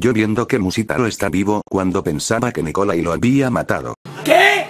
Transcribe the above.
Yo viendo que Musitaro está vivo cuando pensaba que Nikolai lo había matado. ¿Qué?